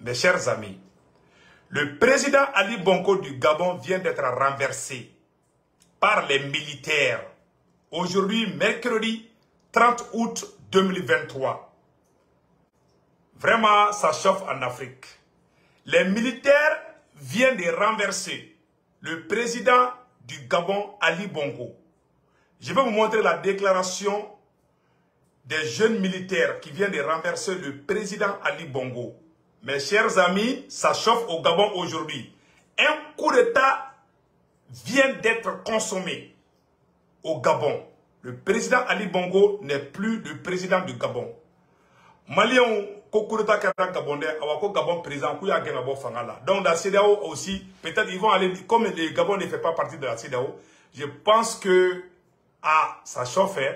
Mes chers amis, le président Ali Bongo du Gabon vient d'être renversé par les militaires. Aujourd'hui, mercredi 30 août 2023. Vraiment, ça chauffe en Afrique. Les militaires viennent de renverser le président du Gabon, Ali Bongo. Je vais vous montrer la déclaration des jeunes militaires qui viennent de renverser le président Ali Bongo. Mes chers amis, ça chauffe au Gabon aujourd'hui. Un coup d'État vient d'être consommé au Gabon. Le président Ali Bongo n'est plus le président du Gabon. Maliens, ko coup d'État kɛra Gabon président, ko y'a gagné fangala. Donc la CEDEAO aussi, peut-être ils vont aller, comme le Gabon ne fait pas partie de la CEDEAO, je pense que, ah, ça chauffe, hein.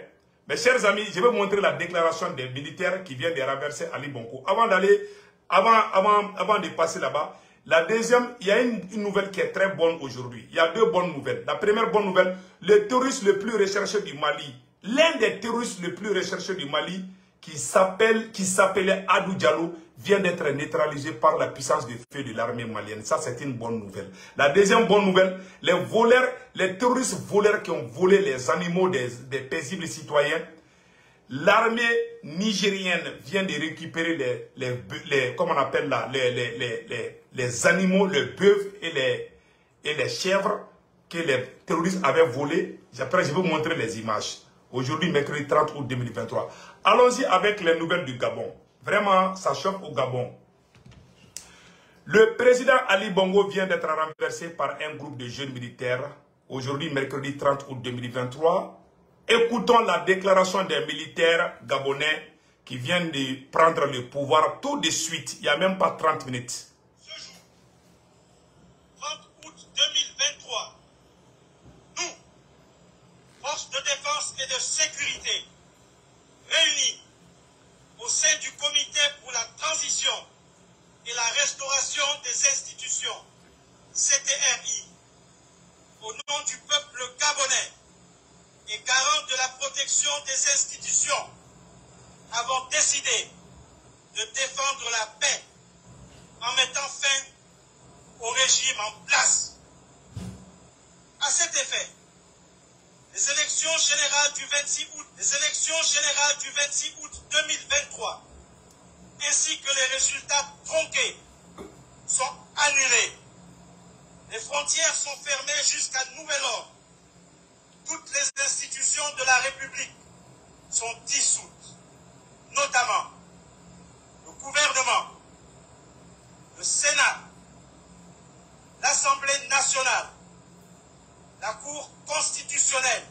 Mes chers amis, je vais vous montrer la déclaration des militaires qui viennent de renverser Ali Bongo. Avant d'aller avant, de passer là-bas, la deuxième, il y a une, nouvelle qui est très bonne aujourd'hui. Il y a deux bonnes nouvelles. La première bonne nouvelle, le terroriste le plus recherché du Mali, l'un des terroristes les plus recherchés du Mali, qui s'appelait Adou Diallo, vient d'être neutralisé par la puissance de feu de l'armée malienne. Ça, c'est une bonne nouvelle. La deuxième bonne nouvelle, les voleurs, les terroristes voleurs qui ont volé les animaux des, des paisibles citoyens, L'armée nigérienne vient de récupérer les, les, on appelle là, les, les, animaux, les bœufs et les, et les chèvres que les terroristes avaient volés. Après, je vais vous montrer les images. Aujourd'hui, mercredi 30 août 2023. Allons-y avec les nouvelles du Gabon. Vraiment, ça chauffe au Gabon. Le président Ali Bongo vient d'être renversé par un groupe de jeunes militaires. Aujourd'hui, mercredi 30 août 2023. Écoutons la déclaration des militaires gabonais qui viennent de prendre le pouvoir tout de suite, il n'y a même pas 30 minutes. Ce jour, 30 août 2023, nous, forces de défense et de sécurité, réunis au sein du comité pour la transition et la restauration des institutions, CTRI, au nom du peuple gabonais, et garant de la protection des institutions, avons décidé de défendre la paix en mettant fin au régime en place. À cet effet, les élections générales du 26 août, les élections générales du 26 août 2023, ainsi que les résultats tronqués, sont annulés. Les frontières sont fermées jusqu'à nouvel ordre toutes les institutions de la République sont dissoutes, notamment le gouvernement, le Sénat, l'Assemblée nationale, la Cour constitutionnelle,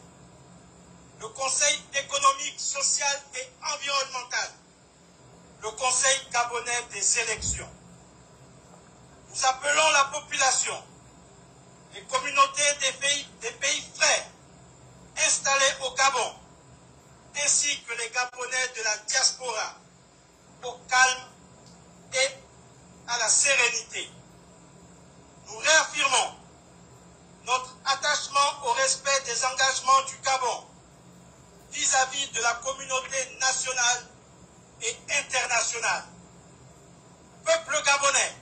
le Conseil économique, social et environnemental, le Conseil gabonais des élections. Nous appelons la population, les communautés des pays, des pays frères, installés au Gabon, ainsi que les Gabonais de la diaspora, au calme et à la sérénité. Nous réaffirmons notre attachement au respect des engagements du Gabon vis-à-vis -vis de la communauté nationale et. Peuple gabonais,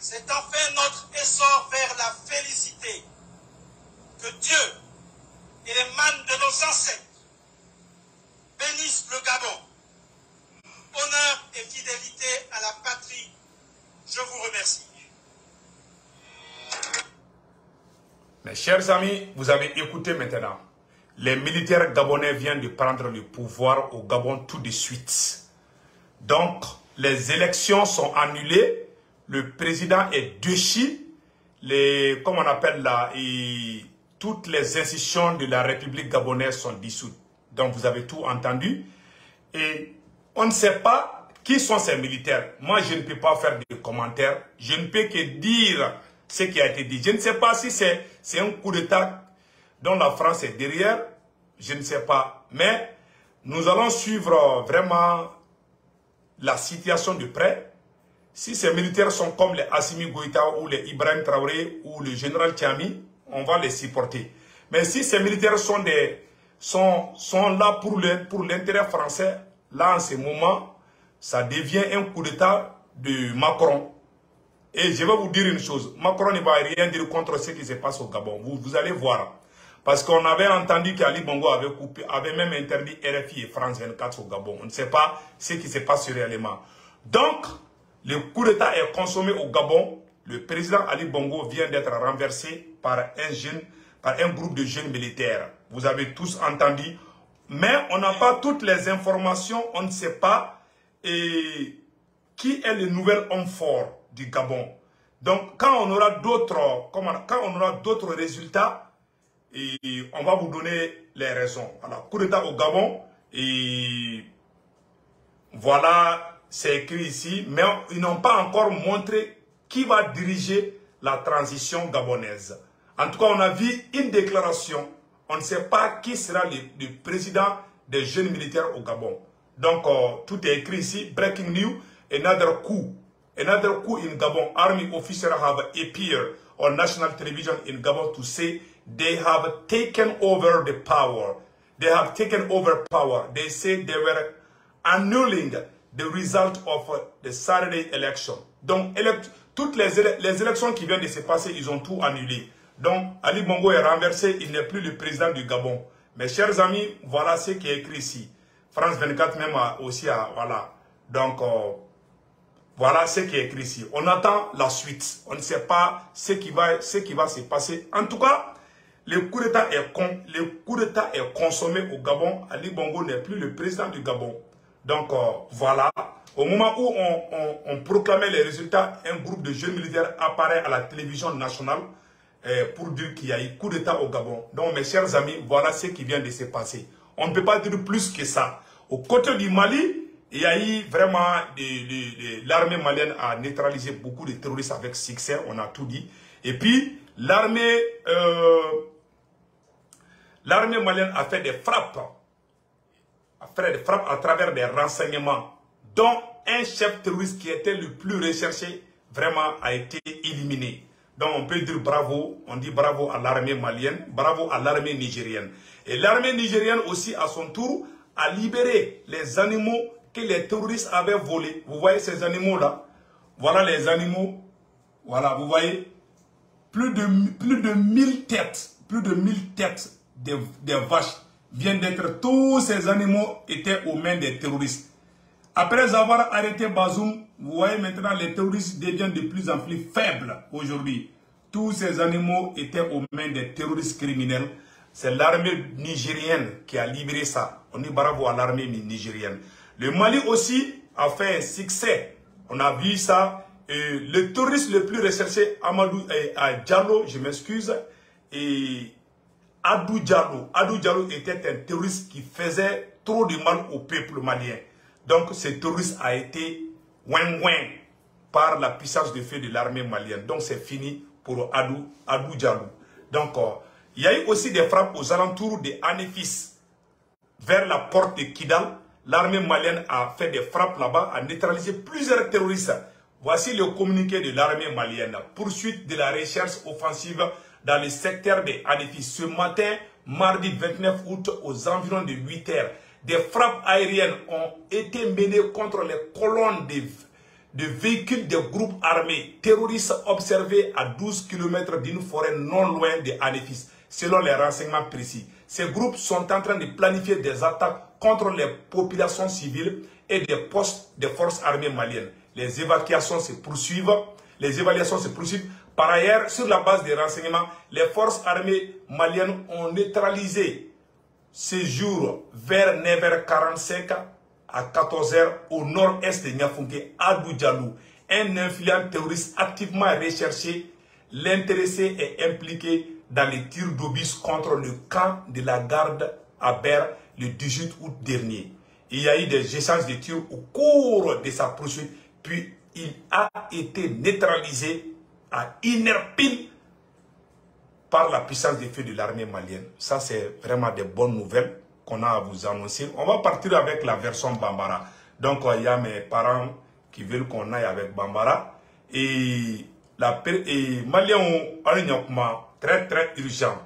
c'est enfin notre essor vers la félicité que Dieu et les mânes de nos ancêtres bénissent le Gabon. Honneur et fidélité à la patrie, je vous remercie. Mes chers amis, vous avez écouté maintenant. Les militaires gabonais viennent de prendre le pouvoir au Gabon tout de suite. Donc, les élections sont annulées. Le président est déchu. Les, comment on appelle là, et toutes les institutions de la République gabonaise sont dissoutes. Donc vous avez tout entendu. Et on ne sait pas qui sont ces militaires. Moi, je ne peux pas faire de commentaires. Je ne peux que dire ce qui a été dit. Je ne sais pas si c'est un coup d'État dont la France est derrière. Je ne sais pas. Mais nous allons suivre vraiment la situation de près. Si ces militaires sont comme les Assimi Goïta ou les Ibrahim Traoré ou le général Tiami, on va les supporter. Mais si ces militaires sont, des, sont, sont là pour l'intérêt pour français, là en ce moment, ça devient un coup d'État de Macron. Et je vais vous dire une chose, Macron ne va rien dire contre ce qui se passe au Gabon. Vous, vous allez voir. Parce qu'on avait entendu qu'Ali Bongo avait, coupé, avait même interdit RFI et France 24 au Gabon. On ne sait pas ce qui se passe réellement. Donc, le coup d'État est consommé au Gabon. Le président Ali Bongo vient d'être renversé par un jeune, par un groupe de jeunes militaires. Vous avez tous entendu. Mais on n'a pas toutes les informations. On ne sait pas qui est le nouvel homme fort du Gabon. Donc, quand on aura d'autres, quand on aura d'autres résultats, et on va vous donner les raisons. Alors, coup d'État au Gabon, et voilà, c'est écrit ici, mais ils n'ont pas encore montré qui va diriger la transition gabonaise. En tout cas, on a vu une déclaration. On ne sait pas qui sera le, président des jeunes militaires au Gabon. Donc, euh, tout est écrit ici. Breaking news, another coup. Another coup in Gabon. Army officers have appeared on national television in Gabon to say they have taken over the power. They have taken over power. They say they were annulling the result of uh, the Saturday election. Donc, toutes les, les élections qui viennent de se passer, ils ont tout annulé. Donc, Ali Bongo est renversé, il n'est plus le président du Gabon. Mes chers amis, voilà ce qui est écrit ici. France 24 même aussi, a, voilà. Donc, euh, voilà ce qui est écrit ici. On attend la suite. On ne sait pas ce qui va, ce qui va se passer. En tout cas, le coup d'État est, con, est consommé au Gabon. Ali Bongo n'est plus le président du Gabon. Donc euh, voilà, au moment où on, proclamait les résultats, un groupe de jeunes militaires apparaît à la télévision nationale euh, pour dire qu'il y a eu coup d'État au Gabon. Donc mes chers amis, voilà ce qui vient de se passer. On ne peut pas dire plus que ça. Au côté du Mali, il y a eu vraiment, l'armée malienne a neutralisé beaucoup de terroristes avec succès, on a tout dit. Et puis, l'armée euh, L'armée malienne a fait des frappes, a fait des frappes à travers des renseignements, dont un chef terroriste qui était le plus recherché, vraiment a été éliminé. Donc on peut dire bravo, on dit bravo à l'armée malienne, bravo à l'armée nigérienne. Et l'armée nigérienne aussi, à son tour, a libéré les animaux que les terroristes avaient volés. Vous voyez ces animaux-là? Voilà les animaux. Voilà, vous voyez? Plus de, plus de 1000 têtes, plus de 1000 têtes des, vaches viennent d'être, tous ces animaux étaient aux mains des terroristes. Après avoir arrêté Bazoum, vous voyez maintenant les terroristes deviennent de plus en plus faibles aujourd'hui. Tous ces animaux étaient aux mains des terroristes criminels. C'est l'armée nigérienne qui a libéré ça. On dit bravo à l'armée nigérienne. Le Mali aussi a fait un succès. On a vu ça. Le touriste le plus recherché, Amadou et à Diallo, je m'excuse, et Adou Diallo. Adou Diallo était un terroriste qui faisait trop de mal au peuple malien. Donc ce terroriste a été ouin par la puissance de feu de l'armée malienne. Donc c'est fini pour Adou, Adou Diallo. Donc euh, il y a eu aussi des frappes aux alentours de Anifis, vers la porte de Kidal. L'armée malienne a fait des frappes là-bas, a neutralisé plusieurs terroristes. Voici le communiqué de l'armée malienne. Poursuite de la recherche offensive dans le secteur de Hanifi. Ce matin, mardi 29 août, aux environs de 8 heures, des frappes aériennes ont été menées contre les colonnes de, véhicules de groupes armés terroristes observés à 12 km d'une forêt non loin de Hanifis, selon les renseignements précis. Ces groupes sont en train de planifier des attaques contre les populations civiles et des postes des forces armées maliennes. Les évacuations se poursuivent, les évaluations se poursuivent par ailleurs, sur la base des renseignements, les forces armées maliennes ont neutralisé ce jour vers 9h45 à 14h au nord-est de Niafunke, à Djalou, un influent terroriste activement recherché. L'intéressé est impliqué dans les tirs d'obus contre le camp de la garde à Ber le 18 août dernier. Il y a eu des échanges de tirs au cours de sa poursuite, puis il a été neutralisé à par la puissance des feux de l'armée malienne. Ça, c'est vraiment des bonnes nouvelles qu'on a à vous annoncer. On va partir avec la version Bambara. Donc, il y a mes parents qui veulent qu'on aille avec Bambara. Et, la, et un très, très urgent.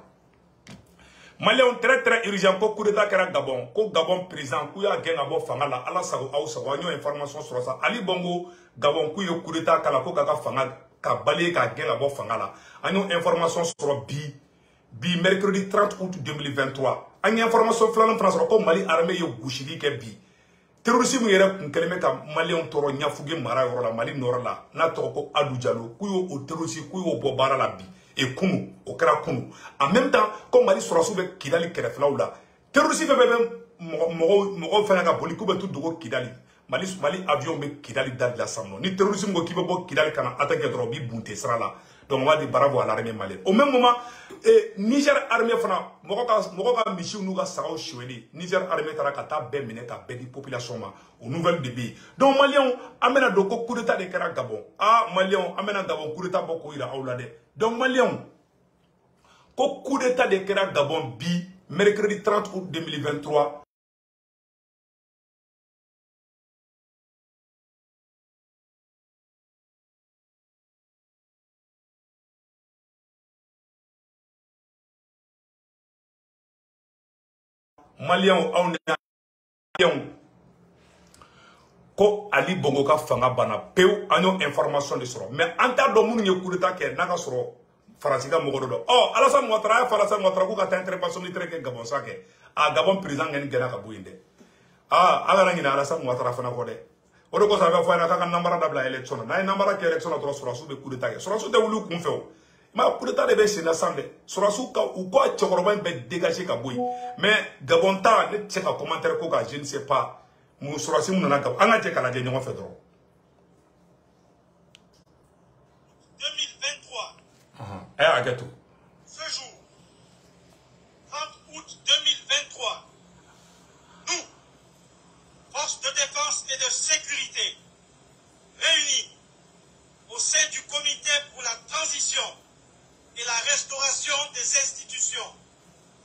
maliyɛnw très très urgent ko coup d'état kɛra gabon ko gabon président k'u y'a gɛn ka bɔ fanga la ala sago aw sago an y'o information sɔrɔ sa ali bongo gabon k'u ye coup d'état k'a la ko k'a ka fanga ka bali k'a gɛn ka bɔ fanga la. An y'o information sɔrɔ bi bi mercredi 30 août 2023 an ye information filanan fana sɔrɔ ko mali armée ye gosili kɛ bi. Terrorisme yɛrɛ kun kɛlen bɛ ka maliyɛnw tɔɔrɔ ɲafuge mara yɔrɔ la mali nɔrɔ la. N'a tɔgɔ ko adu jalo k'u y'o terroriste k'u y'o bɔ baara la bi. E kunu o kɛra kunu. En même temps ko mali sɔrɔsiw bɛ kidali kɛrɛfɛlaw la. Terroriste bɛɛ bɛ mɔgɔw mɔgɔw fɛnɛ ka boli k'u bɛ t'u dogo kidali mali mali avion bɛ kidali dali la sisan nɔ. Ni terrorisme ko k'i bɛ bɔ kidali ka na attaquer dɔrɔn u b'i bunte sira la. Donc on va dire bravo à l'armée malienne. Au même moment eh, niger armée fana mɔgɔ ka mɔgɔ ka misiw n'u ka sagaw suweli niger armée taara ka taa bɛɛ minɛ ka bɛɛ di population ma o nouvelle de bɛ yen donc maliyɛnw an bɛna don ko coup d'état de kɛra gabon. Ah maliyɛnw an bɛna gabon coup d'état bɔ k'o yira aw la dɛ. Donc maliyɛnw ko coup d'état de kɛra gabon bi mercredi 30 août 2023 maliyɛnw aw ni maliyɛnw ko ali bongo ka fanga banna pewu an y'o information de sɔrɔ. Mɛ an t'a dɔn minnu ye d'état kɛ n'a ka sɔrɔ faransi ka mɔgɔ dɔ dɔn ɔ alasan watara a ye alasan watara k'u ka taa intervention militaire kɛ gabon sa kɛ. A gabon président kɛni gɛnna ka bɔ yen dɛ. Aa an kana ɲinɛ alasan watara fana kɔ dɛ. O de kosɔn a bɛ fɔ a ɲɛna k'a ka namara dabila élection na. N'a ye namara kɛ élection na dɔrɔn sɔrɔsiw bɛ d'état kɛ. Sɔrɔsiw tɛ wuli u kun fɛ o ma d'état de bɛ sen na san dɛ sɔrɔsiw ka u ka cɛkɔrɔba in bɛɛ dégager ka bɔ yen mais gabon ta ne tɛ se ka commentaire ko kan je ne sais pas. Mun sɔrɔsi mun nana gabon. An ka jɛ ka lajɛ ɲɔgɔn fɛ dɔrɔn 2023, ɛ hakɛ to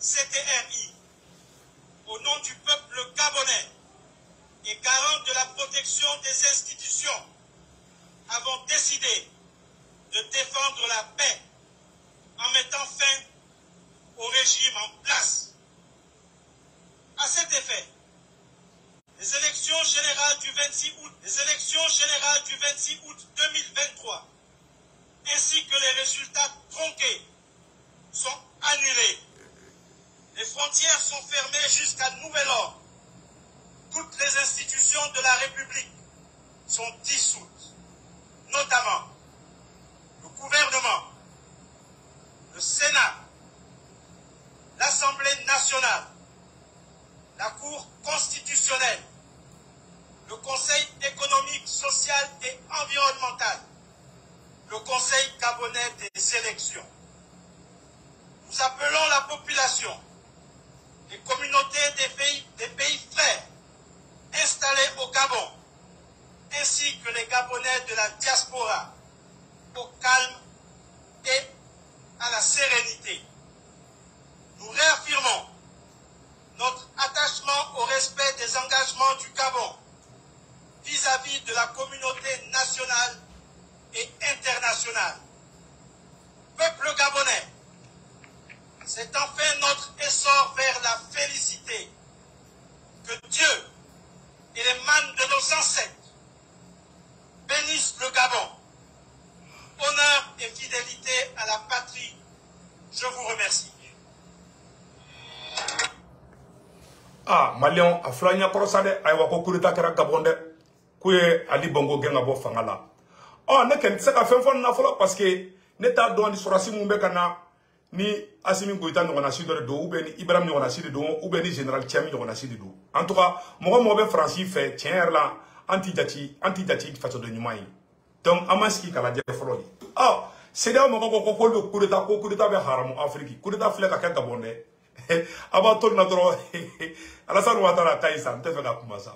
CTRI, au nom du peuple gabonais et garant de la protection des institutions, avons décidé de défendre la paix en mettant fin au régime en place. À cet effet, les élections générales du 26 août, les élections générales du 26 août 2023, ainsi que les résultats tronqués, sont annulés. Les frontières sont fermées jusqu'à nouvel ordre. Toutes les institutions de la République sont dissoutes, notamment le gouvernement, le Sénat, l'Assemblée nationale, la Cour constitutionnelle, le Conseil économique, social et environnemental, le Conseil gabonais des élections. Nous appelons la population, les communautés des pays, des pays frères installés au Gabon, ainsi que les Gabonais de la diaspora, au calme et à la sérénité. Nous réaffirmons notre attachement au respect des engagements du Gabon vis-à-vis de la communauté nationale maliyɛnw a fila ɲɛ kɔrɔ sa dɛ. Ayiwa ko d'état kɛra gabon dɛ. K'u ye ali bongo gɛn ka bɔ fanga la. Ɔ ne kɔni tɛ se ka fɛn fɔ nin na fɔlɔ parce que ne t'a dɔn ni sɔrɔsi mun bɛ ka na ni asimi goyita ɲɔgɔnna si dɔ de don ou bien ni ibrahim ɲɔgɔnna si de don ou bien ni général tiami ɲɔgɔnna si de don. En tout cas mɔgɔ mɔgɔ bɛ faransi fɛ tiɲɛ yɛrɛ la an ti jati an ti jati fasoden ɲuman ye. Donc an ma sigi ka lajɛ fɔlɔ de. Ɔ CEDEAO mɔgɔ ko ko k'olu bɛ d'état ko d'état bɛ haramu afiriki d'état filɛ ka kɛ gabon dɛ a b'a to nin na dɔrɔn alasani watara a ka ɲi sa n tɛ fɛ ka kuma sa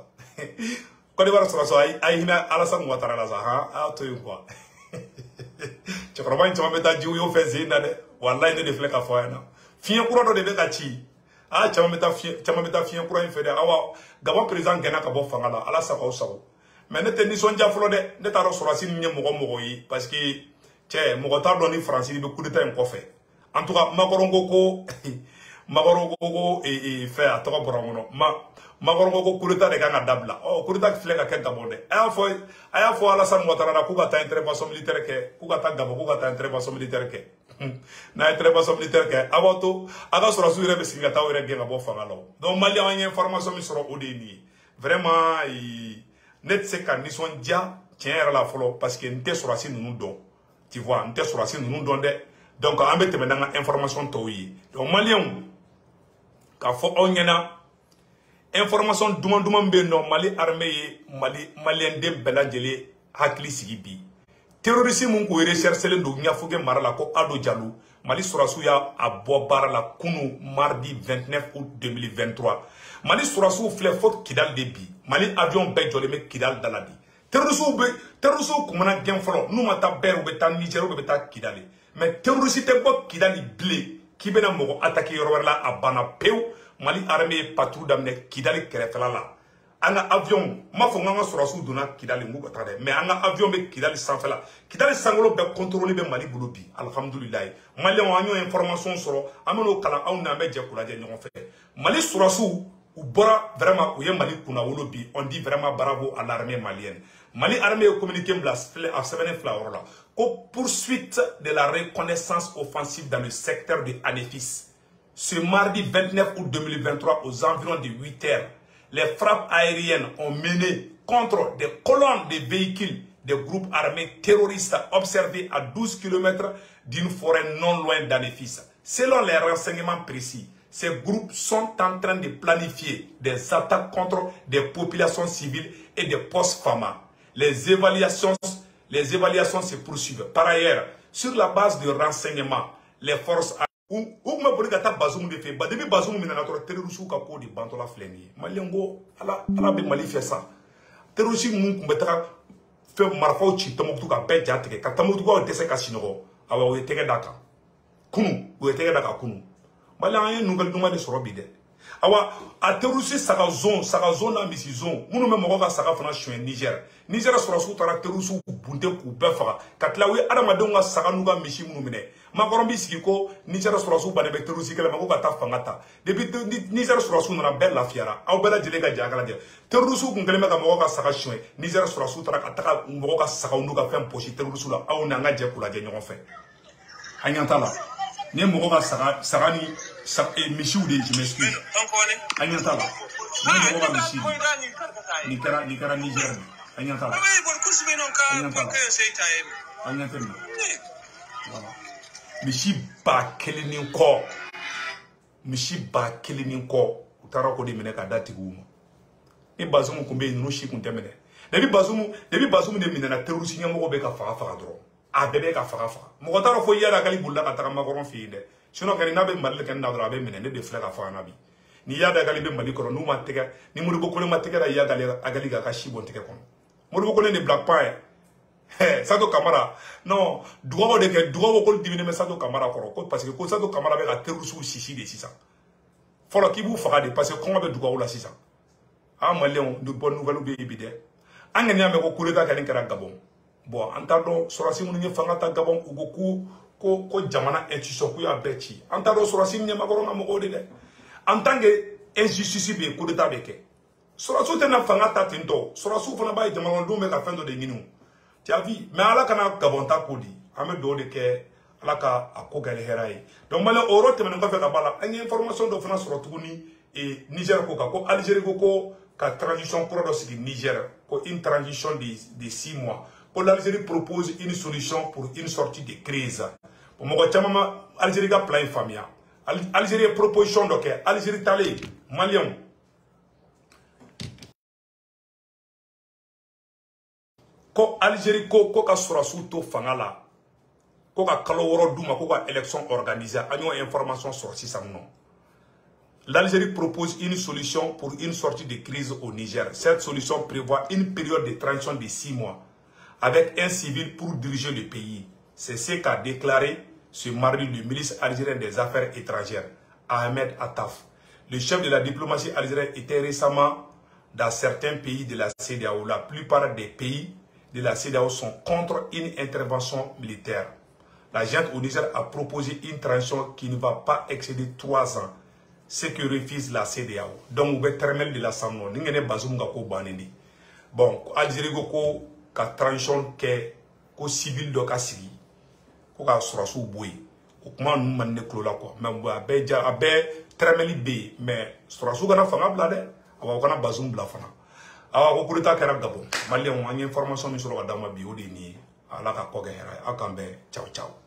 Côte d'Ivoire sɔrɔsɔ a ye hinɛ alasani watara la sa han a y'a to yen quoi cɛkɔrɔba in caman bɛ taa jiw y'o fɛ sen na dɛ walayi ne de filɛ ka fɔ a ɲɛna fiɲɛ kura dɔ de bɛ ka ci a caman bɛ taa fiɲɛ caman bɛ taa fiɲɛ kura in fɛ dɛ awa gabon président gɛnna ka bɔ fanga la. Ala sago aw sago mɛ ne tɛ nisɔndiya fɔlɔ dɛ ne t'a dɔn sɔrɔsi min ye mɔgɔ mɔgɔ ye parce que cɛ mɔgɔ t'a dɔn ni faransi bɛ d'état in kɔfɛ en tout cas makɔrɔn ko ko makɔrɔ ko ko fɛn a tɔgɔ bɔra n kɔnɔ. Ma makɔrɔ ko ko coup de kan ka dabila. Ɔ coup filɛ ka kɛ gabon dɛ. A y'a fɔ a y'a fɔ alassane ouattara la k'u ka taa intervention militaire kɛ k'u ka taa gabon k'u ka taa intervention militaire kɛ. N'a ye intervention militaire kɛ a b'a to a ka sɔrɔsiw yɛrɛ bɛ sigi ka taa u yɛrɛ gɛn ka bɔ fanga la o. Donc maliyɛnw an ye information min sɔrɔ o de ye nin ye. Vraiment ne tɛ se ka nisɔndiya tiɲɛ yɛrɛ la fɔlɔ parce que n tɛ sɔrɔsi ninnu dɔn. Tu vois n tɛ sɔrɔsi ninnu dɔn dɛ. Donc an bɛ tɛmɛ n'an ka information tɔw ye. Donc maliyɛnw k'a fɔ aw ɲɛna information duman duman bɛ yen nɔ mali armée ye mali maliyɛnden bɛɛ lajɛlen hakili sigi bi. Terroriste mun kun recherchelen don ɲafuge mara la ko ado jalo mali sɔrɔsiw y'a bɔ baara la kunu mardi 29 août 2023 mali sɔrɔsiw filɛ fo kidali de bi mali avion bɛɛ jɔlen bɛ kidali da la bi. Terrorisiw bɛ terrorisiw kun mana gɛn fɔlɔ n'u ma taa bɛɛ u bɛ taa niger u bɛ taa kidali. Mɛ terroriste tɛ bɔ kidali bilen k'i bɛna mɔgɔ attaquer yɔrɔ wɛrɛ la a banna pewu. Mali armée ye patrouille daminɛ kidali kɛrɛfɛla la. An ka avion n m'a fɔ k'an ka sɔrɔsiw donna kidali n k'u ka taa dɛ. Mɛ an ka avion bɛ kidali sanfɛla kidali sankolo bɛɛ contrôle bɛ mali bolo bi alhamdulilayi. Maliyɛnw an y'o information sɔrɔ an bɛn'o kalan aw n'an bɛ jɛ k'u lajɛ ɲɔgɔn fɛ. Mali sɔrɔsiw u bɔra vraiment u ye mali kunna wolo bi. On dit vraiment bravo à l'armée malienne. Mali armée ye communiqué bila a sɛbɛnnen fila yɔrɔ la ko poursuite de la reconnaissance offensive dans le secteur de Anefis ce mardi 29 août 2023 aux environs de 8 heures les frappes aériennes ont mené contre des colonnes de véhicules des groupes armés terroristes observés à 12 km d'une forêt non loin d'Anefis. Selon les renseignements précis, ces groupes sont en train de planifier des attaques contre des populations civiles et des postes FAMA. Les évaluations, Les évaluations se poursuivent. Par ailleurs, sur la base de renseignements, les forces ou ou ma bori kata bazumu de fe. Ba debi bazumu mina na tora terroriste ka ko di bantola fleni malengo ala ala be mali fe sa. Terroriste mun kun betaka fe marfaw ci tamokutu ka bɛɛ ja tigɛ. Ka tamokutu ka dɛsɛ ka sinɔgɔ awa o ye tɛgɛ da kan. Kunu o ye tɛgɛ da kan kunu. Mali an ye nugaliduman de sɔrɔ bi dɛ. Awa a terroriste saga zone saga zone n'a misi zone. Minnu bɛ mɔgɔ ka saga fana suɲɛ niger. Niger sɔrɔsiw taara terroriste bunte k'u bɛɛ faga ka tila u ye adamadenw ka saga n'u ka misi minnu minɛ makɔrɔ b'i sigi ko niger sɔrɔsiw bannen bɛ terroriste kɛlɛ ma ko ka taa fanga ta depuis niger sɔrɔsiw nana bɛɛ lafiyara aw bɛɛ lajɛlen ka jɛ a ka lajɛ terroriste kun kɛlen bɛ ka mɔgɔ ka saga suɲɛ niger sɔrɔsiw taara ka taga mɔgɔ ka sagaw n'u ka fɛn pɔsi terroriste la aw n'an ka jɛ k'u lajɛ ɲɔgɔn fɛ a ɲɛ t'a la ni mɔgɔ ka saga saga ni misiw de je m'excuse. A ɲɛ t'a la ni mɔgɔ ka misi nin kɛra nin kɛra niger de a ɲɛ t'a la a ɲɛ t'a la a ɲɛ tɛ nin voilà misi ba kelen ni kɔ misi ba kelen ni kɔ u taara ko de minɛ ka da tigiw ma ni bazumu kun bɛ yen ninnu si kun tɛ minɛ depi bazumu depi bazumu de minɛna terroriste ɲɛmɔgɔ bɛ ka faga faga dɔrɔn a bɛɛ bɛ ka faga faga mɔgɔ t'a dɔn fo yala k'ale bolila ka taga makɔrɔn fɛ yen dɛ sinɔn kɛni n'a bɛ mali le kɛ na dɔrɔn a bɛ minɛ ne de filɛ ka fɔ an na bi ni y'a da k'ale bɛ mali kɔrɔ n'u ma tɛgɛ ni moribo kone ma tɛgɛ da y'a da agali ka ka si bɔn tɛgɛ kɔnɔ moribo kone de bila pan ye hɛ sato kamara non dugawu de kɛ dugawu ko diminen bɛ sato kamara kɔrɔ ko parce que ko sato kamara bɛ ka terrorisiw sisi de sisan fɔlɔ k'i b'u faga de parce que kɔngɔ bɛ dugawu la sisan an maliyɛnw de bɔ nouvelle bɛ yen bi dɛ an kɔni y'a mɛn ko coup d'état kɛlen kɛra gabon bon an t'a dɔn sɔrɔsi minnu ye fanga ta gabon u ko ko ko ko jamana institution k'u y'a dɔn sɔrɔsi ɲɛmakɔrɔ ka mɔgɔw de yen coup fanga ta fana b'a ye jamanadenw bɛ ka fɛn dɔ de ala kana ko di. De ala ka a ko kɛ ni hɛrɛ ye. Donc ka b'a la an ye information dɔ fana sɔrɔ tuguni niger ko kan. Ko algérie ko ko ka transition kura dɔ sigi niger. Ko une transition de de six mois. Ko l'algérie propose une solution pour une sortie de crise bon mɔgɔ caman ma algérie ka proposition dɔ kɛ. Algérie talen maliyɛnw ko algérie ko ko ka sɔrɔsiw to fanga la ko ka kalo wɔɔrɔ ko ka élection organiser an y'o information sɔrɔ sisan nɔ. l'Algérie propose une solution pour une sortie de crise au Niger. Cette solution prévoit une période de transition de six mois avec un civil pour diriger le pays. C'est ce qu'a déclaré ce mardi le ministre algérien des Affaires étrangères, Ahmed Attaf. Le chef de la diplomatie algérienne était récemment dans certains pays de la CEDEAO. La plupart des pays de la CEDEAO sont contre une intervention militaire. La junte au Niger a proposé une transition qui ne va pas excéder trois ans. ce que refuse la CDAO donc bɛ tɛrɛmɛli de la Bazoum ka ko bannen de bon Algérie ka transition ko civil dɔ ka sigi ko ka sɔrɔsiw bɔ yen o kuma ninnu man ne tulo la quoi. Mais a bɛɛ ja a bɛɛ tɛrɛmɛli bɛ yen mais sɔrɔsiw kana fanga bila dɛ awa o kana Bazoum bila fana. Awa ko coup d'état kɛra Gabon. Maliyɛnw an ye information min sɔrɔ ka d'aw ma bi o de ye nin ye ala ka kɔ kɛ hɛrɛ ye aw k'an bɛn caw caw